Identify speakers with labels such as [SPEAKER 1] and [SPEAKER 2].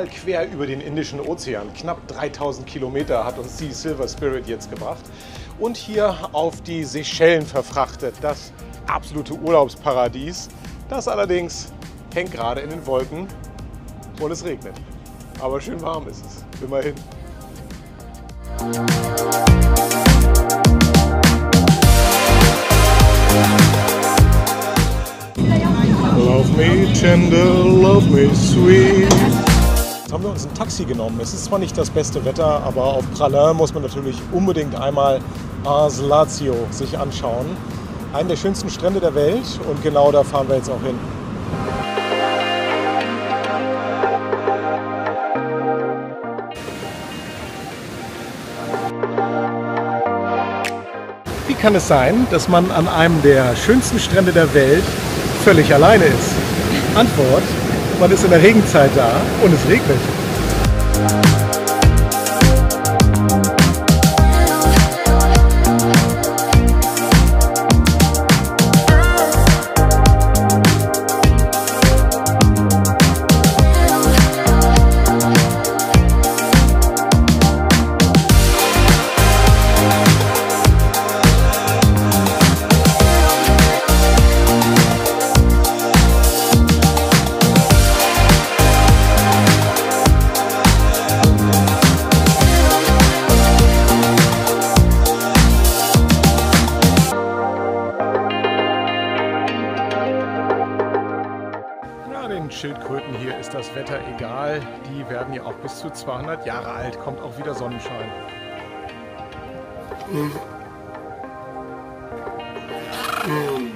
[SPEAKER 1] Einmal quer über den Indischen Ozean, knapp 3000 Kilometer hat uns die Silver Spirit jetzt gebracht. Und hier auf die Seychellen verfrachtet, das absolute Urlaubsparadies. Das allerdings hängt gerade in den Wolken und es regnet. Aber schön warm ist es, immerhin. Love me tender, love me sweet. Jetzt haben wir uns ein Taxi genommen. Es ist zwar nicht das beste Wetter, aber auf Pralin muss man natürlich unbedingt einmal Ars Lazio sich anschauen. Einen der schönsten Strände der Welt und genau da fahren wir jetzt auch hin. Wie kann es sein, dass man an einem der schönsten Strände der Welt völlig alleine ist? Antwort, man ist in der Regenzeit da und es regnet. Den Schildkröten hier ist das Wetter egal. Die werden ja auch bis zu 200 Jahre alt. Kommt auch wieder Sonnenschein. Mm.